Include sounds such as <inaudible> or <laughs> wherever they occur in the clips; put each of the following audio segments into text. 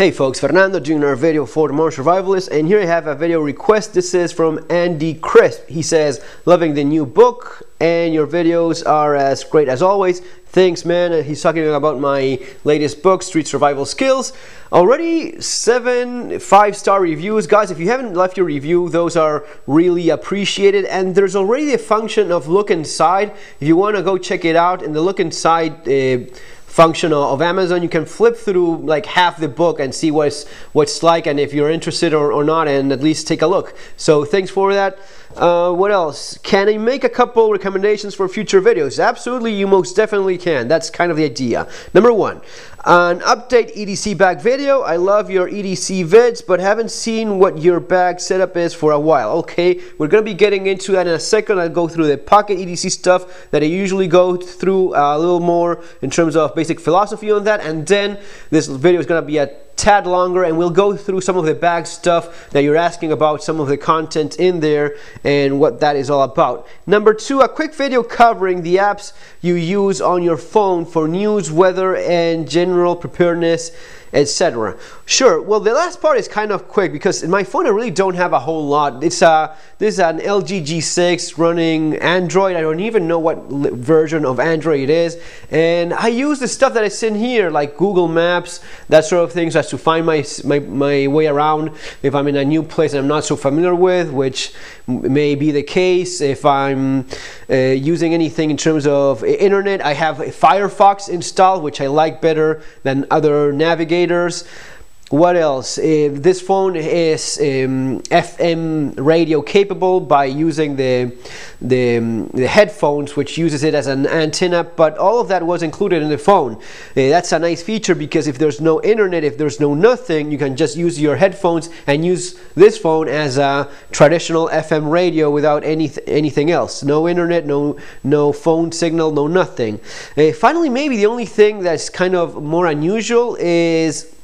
Hey folks, Fernando doing our video for Modern Survivalist and here I have a video request. This is from Andy Crisp. He says, loving the new book and your videos are as great as always. Thanks man. He's talking about my latest book, Street Survival Skills. Already seven five-star reviews. Guys, if you haven't left your review, those are really appreciated and there's already a function of look inside. If you want to go check it out in the look inside uh, function of Amazon. You can flip through like half the book and see what's what's like and if you're interested or, or not and at least take a look. So thanks for that. Uh, what else? Can I make a couple recommendations for future videos? Absolutely, you most definitely can. That's kind of the idea. Number one, an update EDC bag video. I love your EDC vids, but haven't seen what your bag setup is for a while. Okay, we're to be getting into that in a second. I'll go through the pocket EDC stuff that I usually go through a little more in terms of basic philosophy on that. And then this video is to be a tad longer and we'll go through some of the bag stuff that you're asking about, some of the content in there and what that is all about. Number two, a quick video covering the apps you use on your phone for news, weather, and general preparedness etc. Sure, well the last part is kind of quick because in my phone I really don't have a whole lot. It's a, this is an LG G6 running Android. I don't even know what version of Android it is. And I use the stuff that is in here like Google Maps, that sort of things as to find my, my, my way around if I'm in a new place I'm not so familiar with, which may be the case if I'm uh, using anything in terms of internet. I have Firefox installed, which I like better than other navigators. What else? Uh, this phone is um, FM radio capable by using the, the, um, the, headphones which uses it as an antenna but all of that was included in the phone. Uh, that's a nice feature because if there's no internet, if there's no nothing, you can just use your headphones and use this phone as a traditional FM radio without any anything else. No internet, no, no phone signal, no nothing. Uh, finally, maybe the only thing that's kind of more unusual is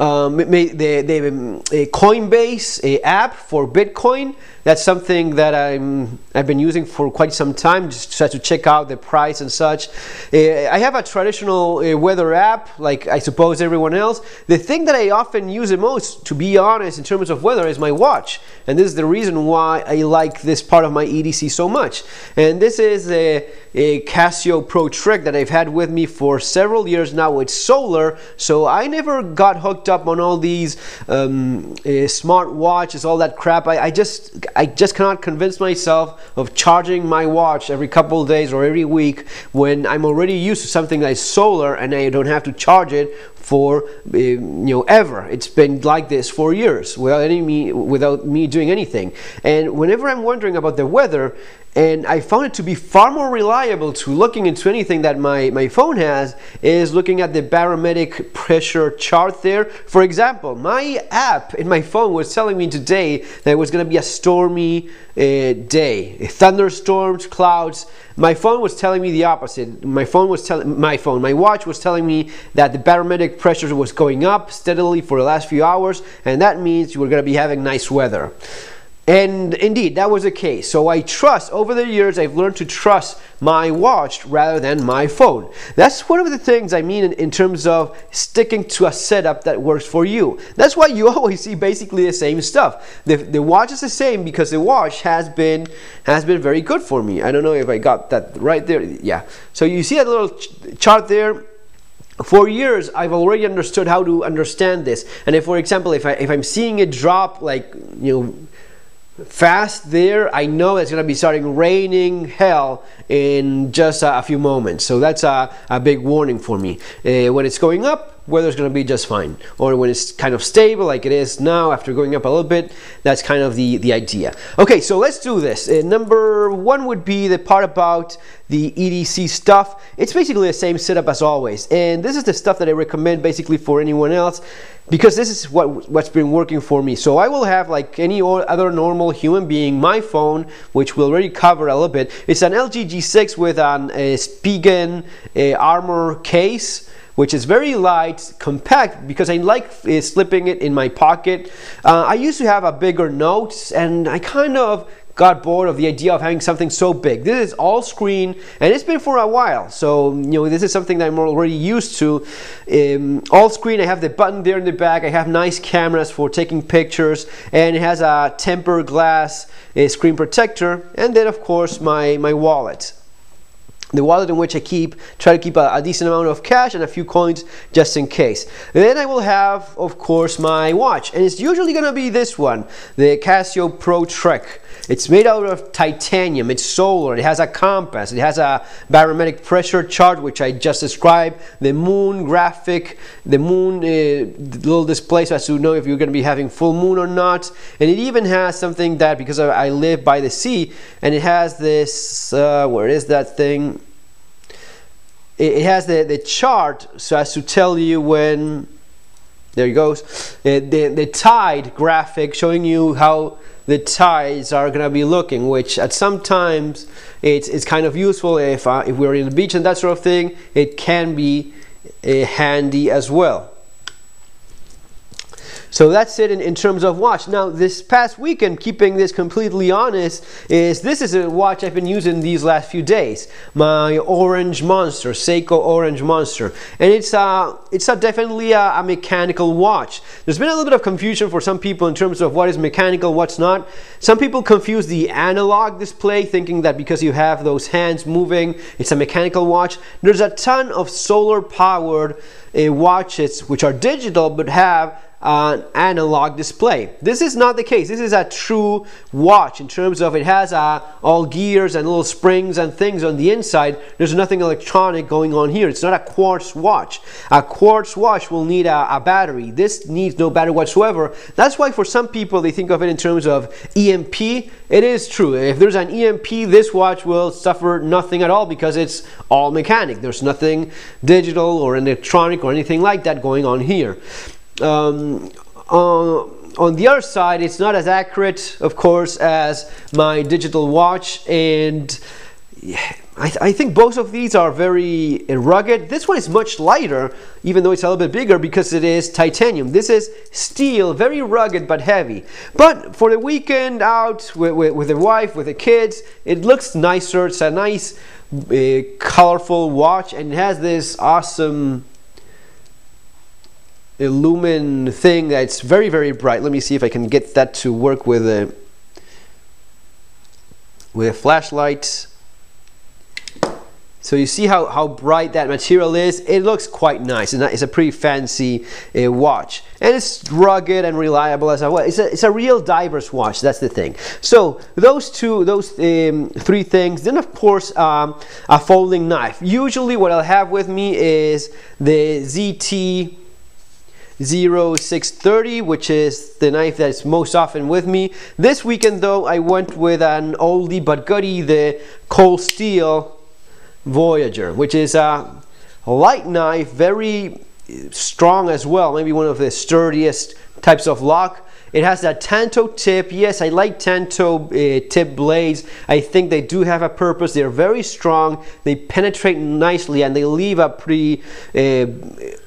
um, the, the Coinbase app for Bitcoin that's something that I'm, I've been using for quite some time just to check out the price and such. Uh, I have a traditional uh, weather app like I suppose everyone else. The thing that I often use the most, to be honest, in terms of weather is my watch. And this is the reason why I like this part of my EDC so much. And this is a, a Casio Pro Trek that I've had with me for several years now. It's solar, so I never got hooked up on all these um, uh, smart watches, all that crap. I, I just I just cannot convince myself of charging my watch every couple of days or every week when I'm already used to something that is solar and I don't have to charge it for uh, you know ever. It's been like this for years without any me without me doing anything. And whenever I'm wondering about the weather, and I found it to be far more reliable to looking into anything that my, my phone has is looking at the barometric pressure chart there. For example, my app in my phone was telling me today that it was going to be a stormy uh, day, thunderstorms, clouds. My phone was telling me the opposite. My phone was telling my phone, my watch was telling me that the barometric pressure was going up steadily for the last few hours, and that means you were going to be having nice weather. And indeed, that was the case. So I trust, over the years, I've learned to trust my watch rather than my phone. That's one of the things I mean in, in, terms of sticking to a setup that works for you. That's why you <laughs> always see basically the same stuff. The, the watch is the same because the watch has been, has been very good for me. I don't know if I got that right there. Yeah. So you see that little ch chart there? For years I've already understood how to understand this. And if for example if, I, if I'm seeing it drop like you know fast there I know it's gonna be starting raining hell in just a, a few moments. So that's a, a big warning for me. Uh, when it's going up weather's going to be just fine. Or when it's kind of stable like it is now after going up a little bit, that's kind of the, the idea. Okay, so let's do this. Uh, number one would be the part about the EDC stuff. It's basically the same setup as always. And this is the stuff that I recommend basically for anyone else because this is what, what's been working for me. So I will have like any other normal human being, my phone, which we'll already cover a little bit. It's an LG G6 with an a Spigen a armor case which is very light, compact, because I like uh, slipping it in my pocket. Uh, I used to have a bigger note, and I kind of got bored of the idea of having something so big. This is all screen and it's been for a while. So, you know, this is something that I'm already used to. Um, all screen, I have the button there in the back. I have nice cameras for taking pictures and it has a tempered glass uh, screen protector. And then of course my, my wallet the wallet in which I keep, try to keep a, a, decent amount of cash and a few coins just in case. then I will have, of course, my watch. And it's usually going to be this one, the Casio Pro Trek. It's made out of titanium, it's solar, it has a compass, it has a barometric pressure chart, which I just described, the moon graphic, the moon uh, little display so as to know if you're going to be having full moon or not. And it even has something that, because I live by the sea, and it has this, uh, where is that thing? It has the, the chart so as to tell you when there it goes the, the, tide graphic showing you how the tides are going to be looking which at some times it's, it's kind of useful if, uh, if we're in the beach and that sort of thing it can be uh, handy as well so that's it in, in terms of watch. Now this past weekend, keeping this completely honest, is this is a watch I've been using these last few days. My Orange Monster, Seiko Orange Monster. And it's, uh, it's a definitely a, a mechanical watch. There's been a little bit of confusion for some people in terms of what is mechanical, what's not. Some people confuse the analog display thinking that because you have those hands moving, it's a mechanical watch. There's a ton of solar powered uh, watches which are digital but have an analog display. This is not the case. This is a true watch in terms of it has uh, all gears and little springs and things on the inside. There's nothing electronic going on here. It's not a quartz watch. A quartz watch will need a, a battery. This needs no battery whatsoever. That's why for some people they think of it in terms of EMP. It is true. If there's an EMP, this watch will suffer nothing at all because it's all mechanic. There's nothing digital or electronic or anything like that going on here. Um, uh, on the other side, it's not as accurate, of course, as my digital watch, and I, th I, think both of these are very rugged. This one is much lighter, even though it's a little bit bigger, because it is titanium. This is steel, very rugged but heavy. But for the weekend out with, with, with the wife, with the kids, it looks nicer. It's a nice, uh, colorful watch, and it has this awesome Illumin thing that's very, very bright. Let me see if I can get that to work with a, with a flashlight. So you see how, how bright that material is? It looks quite nice. It's a pretty fancy uh, watch. And it's rugged and reliable as well. It's a, it's a real diver's watch, that's the thing. So those two, those um, three things. Then of course, um, a folding knife. Usually what I'll have with me is the ZT 0630 which is the knife that is most often with me. This weekend though I went with an oldie but goodie the Cold Steel Voyager which is a light knife very strong as well maybe one of the sturdiest types of lock it has that Tanto tip. Yes, I like Tanto uh, tip blades. I think they do have a purpose. They're very strong. They penetrate nicely and they leave a pretty uh,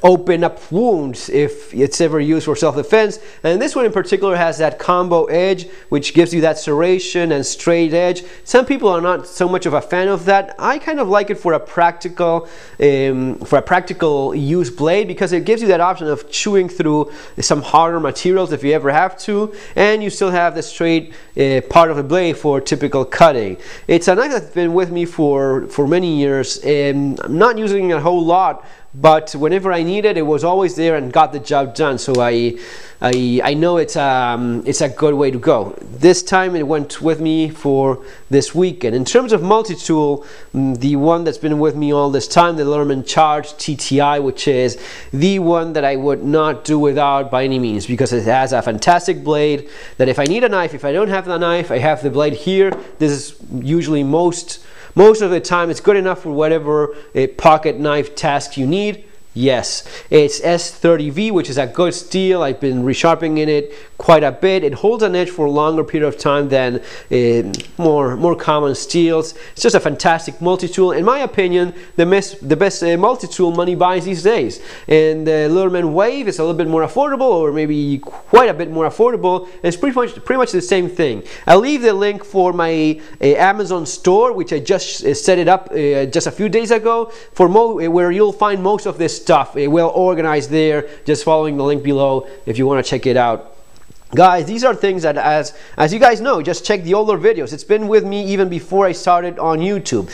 open up wounds if it's ever used for self-defense. And this one in particular has that combo edge, which gives you that serration and straight edge. Some people are not so much of a fan of that. I kind of like it for a practical, um, for a practical use blade because it gives you that option of chewing through some harder materials if you ever have to and you still have the straight uh, part of the blade for typical cutting. It's a knife that's been with me for, for many years and I'm not using it a whole lot but whenever I needed, it, it was always there and got the job done. So I, I, I know it's, um, it's a good way to go. This time it went with me for this weekend. In terms of multi-tool, mm, the one that's been with me all this time, the Leatherman Charge TTI, which is the one that I would not do without by any means because it has a fantastic blade that if I need a knife, if I don't have the knife, I have the blade here. This is usually most most of the time, it's good enough for whatever a pocket knife task you need. Yes, it's S30V, which is a good steel. I've been resharpening it quite a bit. It holds an edge for a longer period of time than uh, more more common steels. It's just a fantastic multi-tool. In my opinion, the best the best uh, multi-tool money buys these days. And the Leatherman Wave is a little bit more affordable, or maybe quite a bit more affordable. It's pretty much pretty much the same thing. I'll leave the link for my uh, Amazon store, which I just uh, set it up uh, just a few days ago, for where you'll find most of this stuff well organized there just following the link below if you want to check it out Guys, these are things that as, as you guys know, just check the older videos. It's been with me even before I started on YouTube.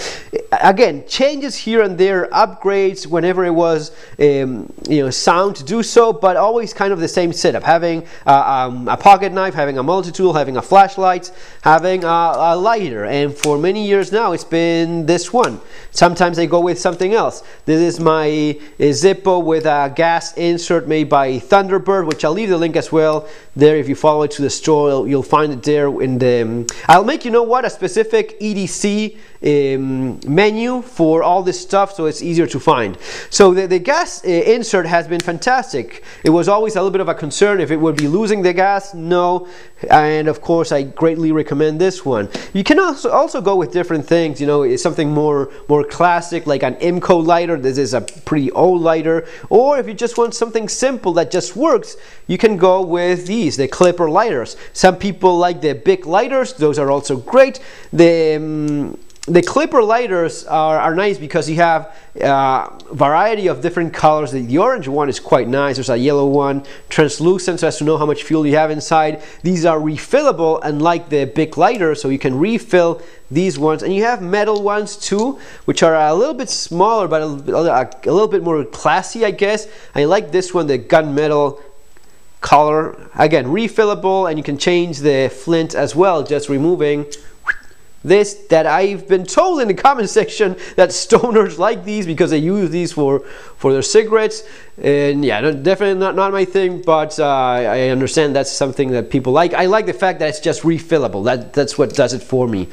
Again, changes here and there, upgrades whenever it was um, you know, sound to do so, but always kind of the same setup. Having uh, um, a pocket knife, having a multi-tool, having a flashlight, having a, a, lighter. And for many years now, it's been this one. Sometimes I go with something else. This is my uh, Zippo with a gas insert made by Thunderbird, which I'll leave the link as well there if you follow it to the store you'll find it there in the um, I'll make you know what a specific EDC um, menu for all this stuff so it's easier to find. So the, the gas uh, insert has been fantastic. It was always a little bit of a concern if it would be losing the gas. No. And of course I greatly recommend this one. You can also also go with different things. You know it's something more more classic like an IMCO lighter. This is a pretty old lighter. Or if you just want something simple that just works you can go with these the clipper lighters. Some people like the big lighters. Those are also great. The um, the clipper lighters are, are nice because you have a uh, variety of different colors. The, the, orange one is quite nice. There's a yellow one, translucent so as to know how much fuel you have inside. These are refillable unlike the big lighter so you can refill these ones. And you have metal ones too which are a little bit smaller but a, a, a little bit more classy I guess. I like this one, the gunmetal color. Again, refillable and you can change the flint as well just removing this that I've been told in the comment <laughs> section that stoners <laughs> like these because they use these for for their cigarettes. And yeah definitely not, not my thing but uh, I understand that's something that people like. I like the fact that it's just refillable. That that's what does it for me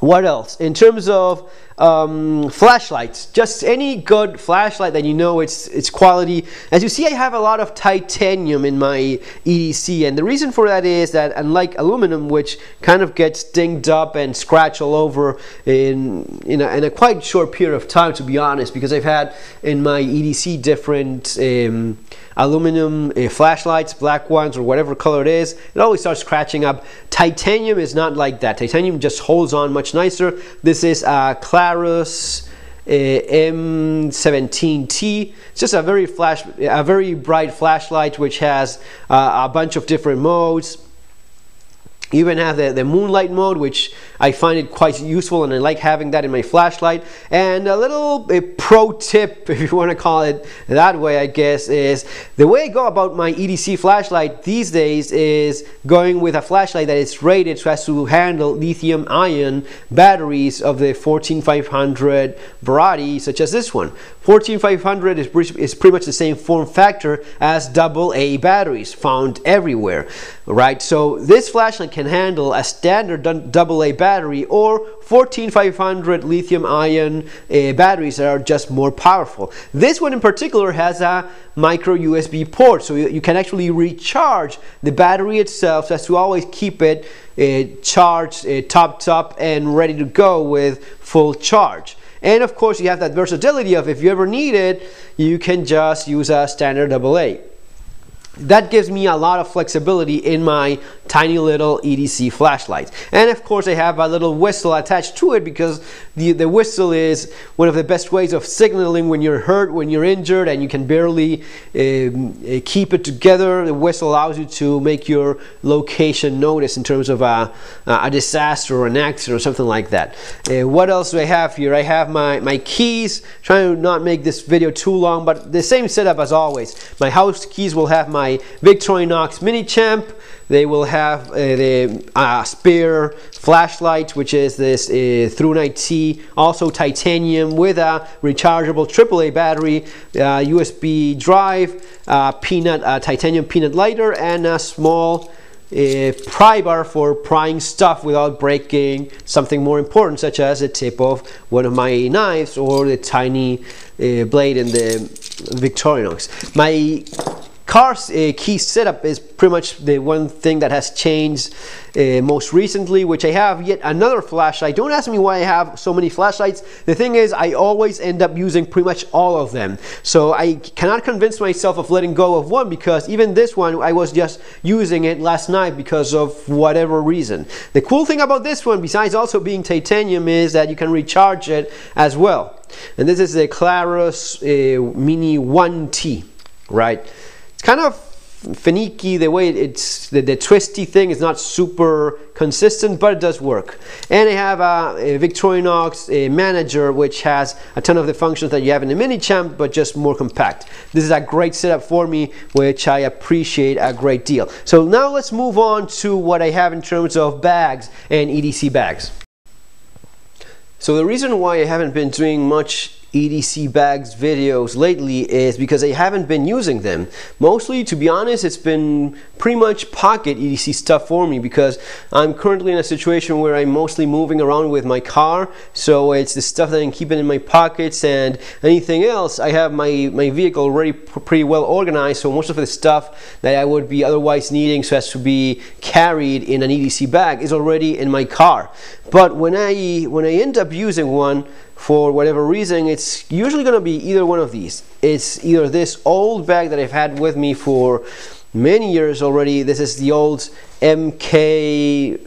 what else in terms of um, flashlights. Just any good flashlight that you know it's it's quality. As you see, I have a lot of titanium in my EDC, and the reason for that is that unlike aluminum, which kind of gets dinged up and scratched all over in in a, in a quite short period of time, to be honest, because I've had in my EDC different um, aluminum uh, flashlights, black ones or whatever color it is, it always starts scratching up. Titanium is not like that. Titanium just holds on much nicer. This is a Klarus uh, M17T. It's just a very flash, a very bright flashlight which has uh, a bunch of different modes even have the, the moonlight mode, which I find it quite useful and I like having that in my flashlight. And a little a pro tip, <laughs> if you want to call it that way, I guess, is the way I go about my EDC flashlight these days is going with a flashlight that is rated so as to handle lithium ion batteries of the 14500 variety, such as this one. 14500 is, pretty much the same form factor as double A batteries found everywhere, right? So this flashlight can handle a standard AA battery or 14500 lithium ion uh, batteries that are just more powerful. This one in particular has a micro USB port so you, you can actually recharge the battery itself so as to always keep it uh, charged, uh, topped up and ready to go with full charge. And of course you have that versatility of if you ever need it, you can just use a standard AA that gives me a lot of flexibility in my tiny little EDC flashlight. And of course I have a little whistle attached to it because the, the whistle is one of the best ways of signaling when you're hurt, when you're injured and you can barely um, keep it together. The whistle allows you to make your location notice in terms of a, a disaster or an accident or something like that. Uh, what else do I have here? I have my, my keys, trying to not make this video too long, but the same setup as always. My house keys will have my Victorinox Mini Champ. They will have uh, the uh, spare flashlight, which is this uh, ThruNite T, also titanium with a rechargeable AAA battery, USB uh, drive, uh, peanut uh, titanium peanut lighter, and a small pry bar for prying stuff without breaking something more important such as the tip of one of my knives or the tiny uh, blade in the Victorinox. My car's uh, key setup is pretty much the one thing that has changed uh, most recently which I have yet another flashlight. Don't ask me why I have so many flashlights. The thing is I always end up using pretty much all of them. So I cannot convince myself of letting go of one because even this one I was just using it last night because of whatever reason. The cool thing about this one besides also being titanium is that you can recharge it as well. And this is the Klarus uh, Mini 1T right it's kind of finicky the way it's the, the, twisty thing is not super consistent but it does work. And I have a, a Victorinox a manager which has a ton of the functions that you have in the mini champ but just more compact. This is a great setup for me which I appreciate a great deal. So now let's move on to what I have in terms of bags and EDC bags. So the reason why I haven't been doing much EDC bags videos lately is because I haven't been using them. Mostly, to be honest, it's been pretty much pocket EDC stuff for me because I'm currently in a situation where I'm mostly moving around with my car. So it's the stuff that I'm keeping in my pockets and anything else. I have my, my vehicle already pretty well organized. So most of the stuff that I would be otherwise needing so as to be carried in an EDC bag is already in my car. But when I, when I end up using one, for whatever reason, it's usually going to be either one of these. It's either this old bag that I've had with me for many years already. This is the old MK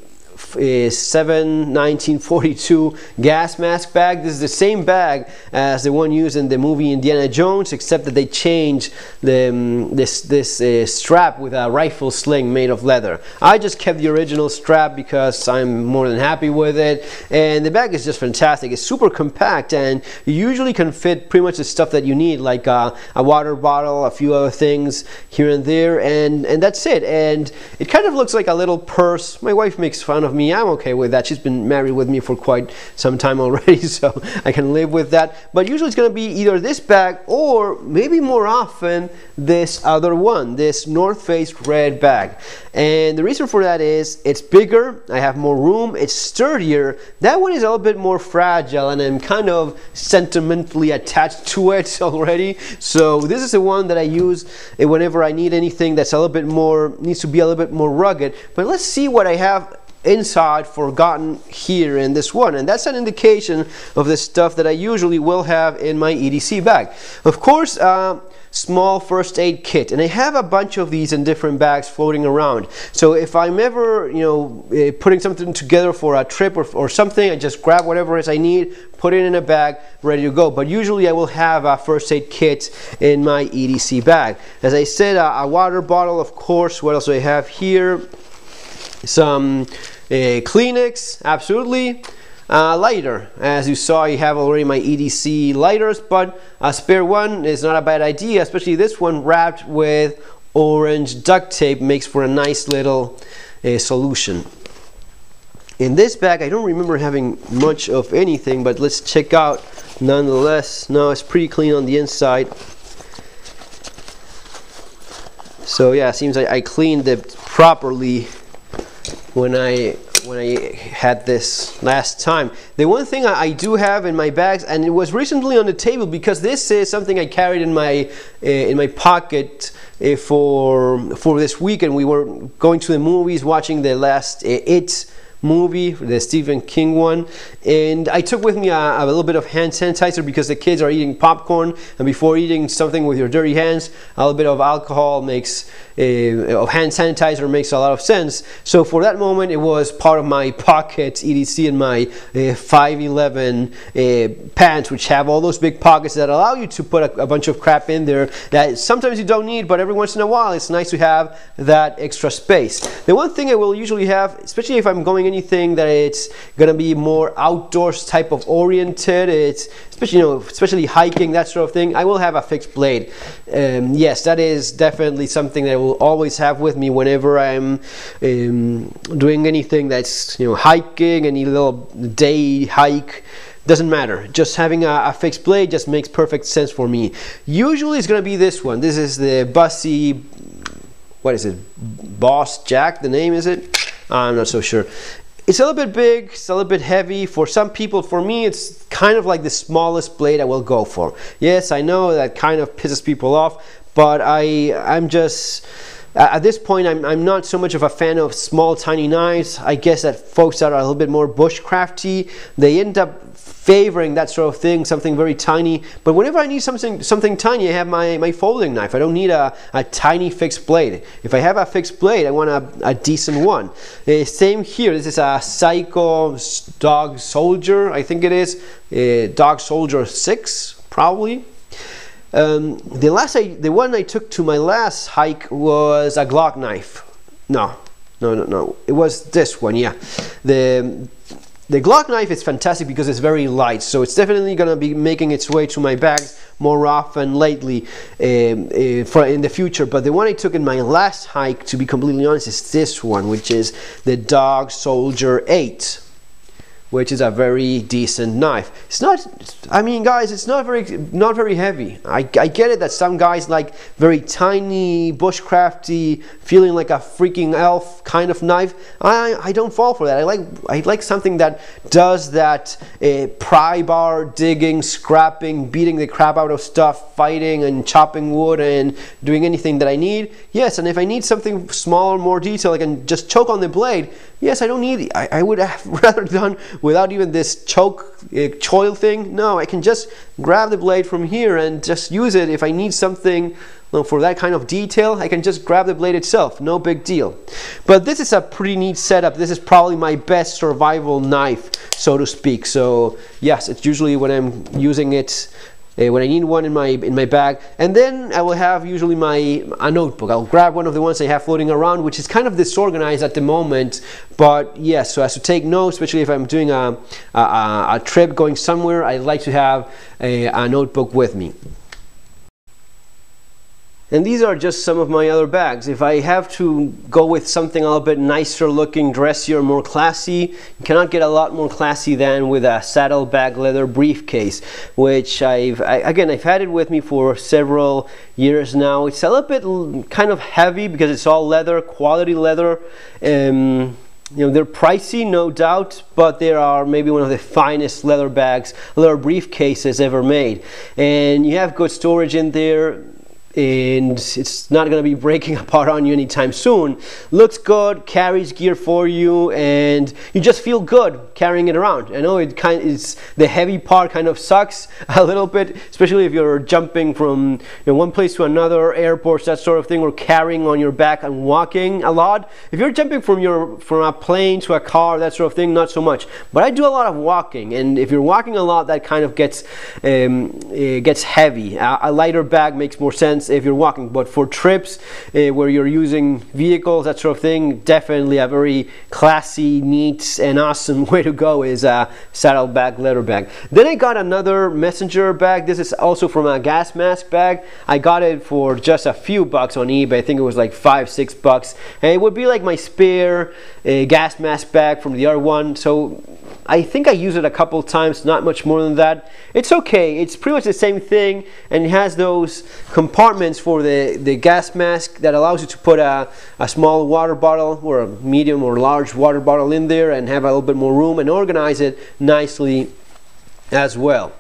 7 1942 gas mask bag. This is the same bag as the one used in the movie Indiana Jones, except that they changed the, um, this, this uh, strap with a rifle sling made of leather. I just kept the original strap because I'm more than happy with it. And the bag is just fantastic. It's super compact and you usually can fit pretty much the stuff that you need, like uh, a water bottle, a few other things here and there, and, and that's it. And it kind of looks like a little purse. My wife makes fun of me me, I'm okay with that. She's been married with me for quite some time already, <laughs> so I can live with that. But usually it's going to be either this bag or maybe more often this other one, this North Face red bag. And the reason for that is it's bigger, I have more room, it's sturdier. That one is a little bit more fragile and I'm kind of sentimentally attached to it <laughs> already. So this is the one that I use whenever I need anything that's a little bit more, needs to be a little bit more rugged. But let's see what I have inside forgotten here in this one. And that's an indication of the stuff that I usually will have in my EDC bag. Of course uh, small first aid kit. And I have a bunch of these in different bags floating around. So if I'm ever you know uh, putting something together for a trip or, or something I just grab whatever it is I need put it in a bag ready to go. But usually I will have a first aid kit in my EDC bag. As I said a, a water bottle of course. What else do I have here some uh, Kleenex, absolutely. Uh, lighter, as you saw, you have already my EDC lighters, but a spare one is not a bad idea, especially this one wrapped with orange duct tape makes for a nice little uh, solution. In this bag, I don't remember having much of anything, but let's check out nonetheless. No, it's pretty clean on the inside. So yeah, seems like I cleaned it properly when I when I had this last time. The one thing I, I, do have in my bags, and it was recently on the table because this is something I carried in my uh, in my pocket uh, for for this weekend. We were going to the movies, watching the last uh, It movie, the Stephen King one. And I took with me a, a, little bit of hand sanitizer because the kids are eating popcorn. And before eating something with your dirty hands, a little bit of alcohol makes, uh, of hand sanitizer makes a lot of sense. So for that moment, it was part of my pocket EDC in my uh, 511 uh, pants, which have all those big pockets that allow you to put a, a bunch of crap in there that sometimes you don't need, but every once in a while, it's nice to have that extra space. The one thing I will usually have, especially if I'm going anything that it's gonna be more outdoors type of oriented. It's especially you know especially hiking that sort of thing. I will have a fixed blade. Um, yes, that is definitely something that I will always have with me whenever I'm um, doing anything that's you know hiking, any little day hike. Doesn't matter. Just having a, a, fixed blade just makes perfect sense for me. Usually it's to be this one. This is the Busse what is it? Boss jack the name is it? I'm not so sure it's a little bit big, it's a little bit heavy. For some people, for me, it's kind of like the smallest blade I will go for. Yes, I know that kind of pisses people off, but I I'm just at this point I'm, I'm not so much of a fan of small tiny knives i guess that folks that are a little bit more bushcrafty they end up favoring that sort of thing something very tiny. But whenever i need something something tiny i have my my folding knife. I don't need a, a tiny fixed blade. If i have a fixed blade i want a, a decent one. Uh, same here. This is a Psycho dog soldier i think it is. Uh, dog soldier 6 probably. Um, the last I, the one I took to my last hike was a Glock knife. No, no, no, no. It was this one. Yeah, the the Glock knife is fantastic because it's very light, so it's definitely going to be making its way to my bags more often lately um, uh, for in the future. But the one I took in my last hike, to be completely honest, is this one, which is the Dog Soldier 8 which is a very decent knife. It's not, I mean, guys, it's not very, not very heavy. I, I get it that some guys like very tiny, bushcrafty, feeling like a freaking elf kind of knife. I, I don't fall for that. I like, I like something that does that uh, pry bar digging, scrapping, beating the crap out of stuff, fighting and chopping wood and doing anything that I need. Yes, and if I need something smaller, more detailed, I can just choke on the blade. Yes, I don't need. I, I would have <laughs> rather done without even this choke uh, choil thing. No, I can just grab the blade from here and just use it if I need something well, for that kind of detail, I can just grab the blade itself, no big deal. But this is a pretty neat setup. This is probably my best survival knife, so to speak. So yes, it's usually when I'm using it uh, when I need one in my in my bag. And then I will have usually my a notebook. I'll grab one of the ones I have floating around, which is kind of disorganized at the moment. But yes, so as to take notes, especially if I'm doing a, a, a trip going somewhere, I like to have a, a notebook with me. And these are just some of my other bags. If I have to go with something a little bit nicer looking, dressier, more classy, you cannot get a lot more classy than with a Saddleback Leather briefcase, which I've, I, again, I've had it with me for several years now. It's a little bit kind of heavy because it's all leather, quality leather. Um, you know, they're pricey, no doubt, but they are maybe one of the finest leather bags, leather briefcases ever made. And you have good storage in there and it's not going to be breaking <laughs> apart on you anytime soon. Looks good, carries gear for you, and you just feel good carrying it around. I know it kind of, it's the heavy part kind of sucks <laughs> a little bit, especially if you're jumping from you know, one place to another, airports, that sort of thing, or carrying on your back and walking a lot. If you're jumping from your from a plane to a car, that sort of thing, not so much. But I do a lot of walking, and if you're walking a lot, that kind of gets um, gets heavy. A, a lighter bag makes more sense if you're walking. But for trips uh, where you're using vehicles, that sort of thing, definitely a very classy, neat, and awesome <laughs> way to go is a Saddleback Leather bag. Then I got another messenger bag. This is also from a gas mask bag. I got it for just a few bucks on eBay. I think it was like five, six bucks. And it would be like my spare uh, gas mask bag from the other one. So I think I use it a couple times, not much more than that. It's okay. It's pretty much the same thing and it has those compartments for the, the gas mask that allows you to put a, a small water bottle or a medium or large water bottle in there and have a little bit more room and organize it nicely as well.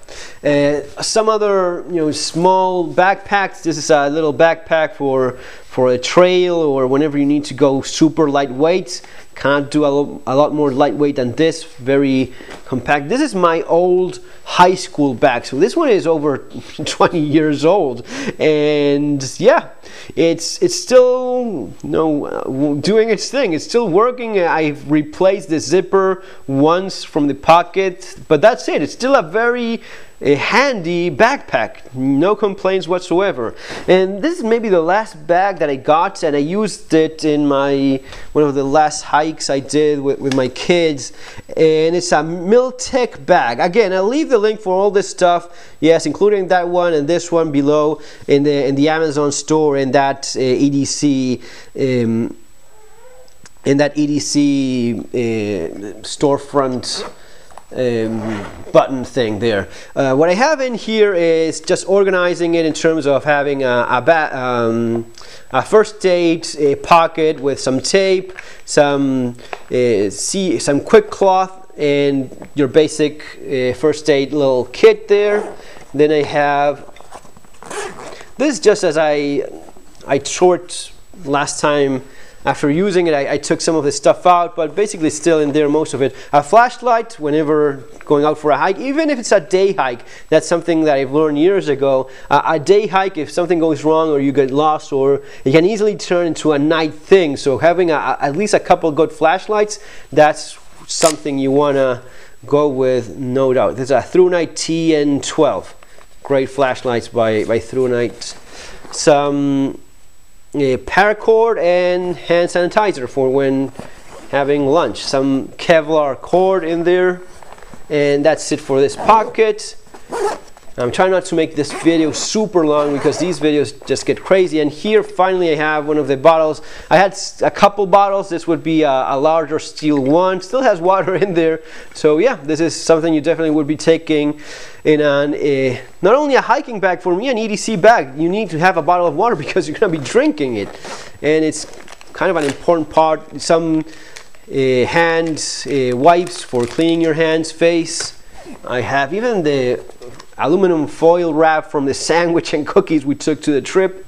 Uh, some other you know small backpacks. This is a little backpack for for a trail or whenever you need to go super lightweight. Can't do a, lo a lot more lightweight than this. Very compact. This is my old high school bag. So this one is over <laughs> 20 years old, and yeah, it's it's still you know doing its thing. It's still working. I've replaced the zipper once from the pocket, but that's it. It's still a very a handy backpack no complaints whatsoever. And this is maybe the last bag that I got and I used it in my one of the last hikes I did with, with my kids. And it's a Miltech bag. Again I'll leave the link for all this stuff yes including that one and this one below in the in the Amazon store in that uh, EDC um, in that EDC uh, storefront um, button thing there. Uh, what I have in here is just organizing it in terms of having a, a, um, a first aid a pocket with some tape, some uh, see, some QuikClot and your basic uh, first aid little kit there. Then I have this just as I I short last time after using it I, I, took some of the stuff out but basically still in there most of it. A flashlight whenever going out for a hike even if it's a day hike that's something that I've learned years ago. Uh, a day hike if something goes wrong or you get lost or it can easily turn into a night thing. So having a, at least a couple good flashlights that's something you want to go with no doubt. There's a ThruNite TN12 great flashlights by, by ThruNite some a paracord and hand sanitizer for when having lunch. Some Kevlar cord in there and that's it for this pocket. I'm trying not to make this video super long because these videos just get crazy. And here finally I have one of the bottles. I had a couple bottles. This would be a, a, larger steel one. Still has <laughs> water in there. So yeah this is something you definitely would be taking in an a, not only a hiking bag for me an EDC bag. You need to have a bottle of water <laughs> because you're gonna be drinking it. And it's kind of an important part. Some uh, hand uh, wipes for cleaning your hands face. I have even the aluminum foil wrap from the sandwich and cookies we took to the trip.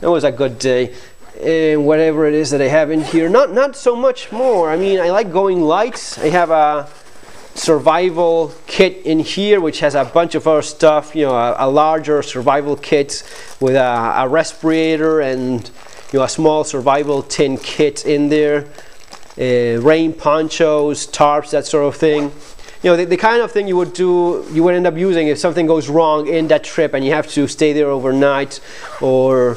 That was a good day. And whatever it is that I have in here, not not so much more. I mean, I like going light. I have a survival kit in here, which has a bunch of other stuff. You know, a, a larger survival kit with a, a respirator and you know a small survival tin kit in there. Uh, rain ponchos, tarps, that sort of thing you know, the, the, kind of thing you would do, you would end up using if something goes wrong in that trip and you have to stay there overnight or,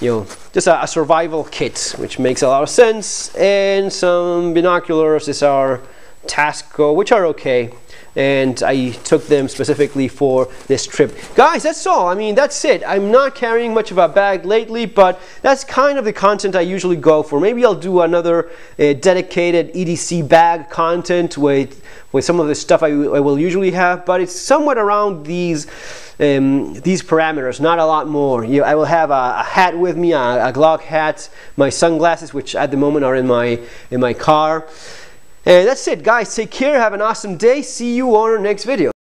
you know, just a, a survival kit, which makes a lot of sense. And some binoculars, these are Tasco, which are okay and I took them specifically for this trip. Guys, that's all. I mean, that's it. I'm not carrying much of a bag lately, but that's kind of the content I usually go for. Maybe I'll do another uh, dedicated EDC bag content with, with some of the stuff I, I will usually have, but it's somewhat around these um, these parameters, not a lot more. You, I will have a, a hat with me, a, a Glock hat, my sunglasses, which at the moment are in my in my car. And that's it, guys. Take care. Have an awesome day. See you on our next video.